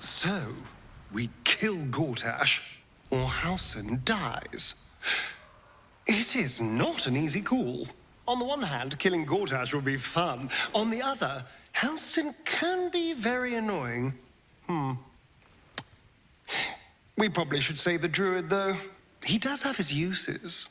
So, we kill Gortash, or Halsin dies. It is not an easy call. On the one hand, killing Gortash will be fun. On the other, Halsin can be very annoying. Hmm. We probably should save the druid, though. He does have his uses.